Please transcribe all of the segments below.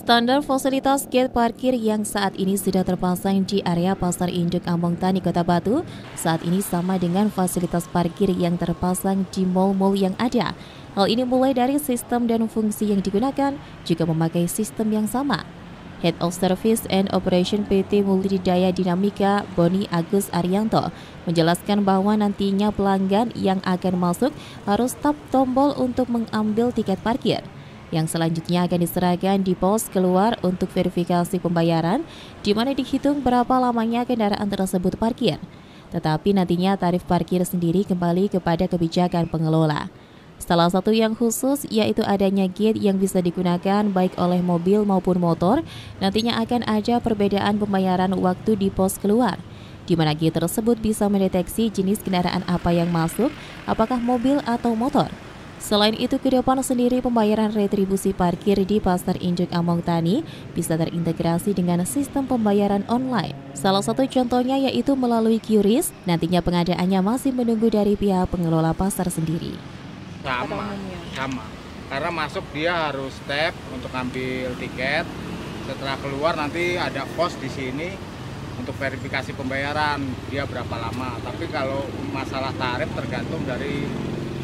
Standar fasilitas gate parkir yang saat ini sudah terpasang di area Pasar Induk Ambong Tani Kota Batu saat ini sama dengan fasilitas parkir yang terpasang di mal-mal yang ada. Hal ini mulai dari sistem dan fungsi yang digunakan juga memakai sistem yang sama. Head of Service and Operation PT Multidaya Dinamika Boni Agus Arianto menjelaskan bahwa nantinya pelanggan yang akan masuk harus tap tombol untuk mengambil tiket parkir yang selanjutnya akan diserahkan di pos keluar untuk verifikasi pembayaran, di mana dihitung berapa lamanya kendaraan tersebut parkir. Tetapi nantinya tarif parkir sendiri kembali kepada kebijakan pengelola. Salah satu yang khusus yaitu adanya gate yang bisa digunakan baik oleh mobil maupun motor. Nantinya akan ada perbedaan pembayaran waktu di pos keluar, di mana gate tersebut bisa mendeteksi jenis kendaraan apa yang masuk, apakah mobil atau motor. Selain itu, ke depan sendiri pembayaran retribusi parkir di Pasar Induk Among Tani bisa terintegrasi dengan sistem pembayaran online. Salah satu contohnya yaitu melalui QRIS, nantinya pengadaannya masih menunggu dari pihak pengelola pasar sendiri. Sama, sama. Karena masuk dia harus tap untuk ambil tiket. Setelah keluar nanti ada pos di sini untuk verifikasi pembayaran dia berapa lama. Tapi kalau masalah tarif tergantung dari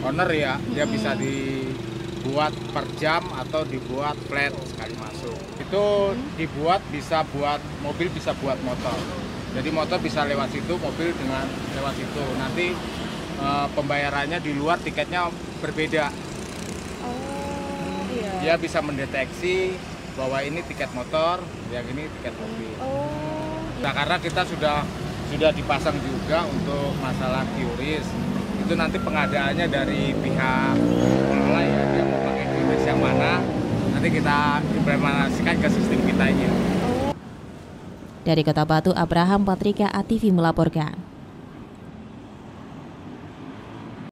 owner ya dia bisa dibuat per jam atau dibuat flat sekali masuk. Itu dibuat bisa buat mobil bisa buat motor. Jadi motor bisa lewat situ mobil dengan lewat situ. Nanti e, pembayarannya di luar tiketnya berbeda. Oh, iya. dia bisa mendeteksi bahwa ini tiket motor yang ini tiket mobil. Oh, nah iya. karena kita sudah sudah dipasang juga untuk masalah QRIS itu nanti pengadaannya dari pihak pengelola ya dia mau pakai QRIS yang mana nanti kita implementasikan ke sistem kita ini. Dari Kota Batu, Abraham Patrika ATV melaporkan.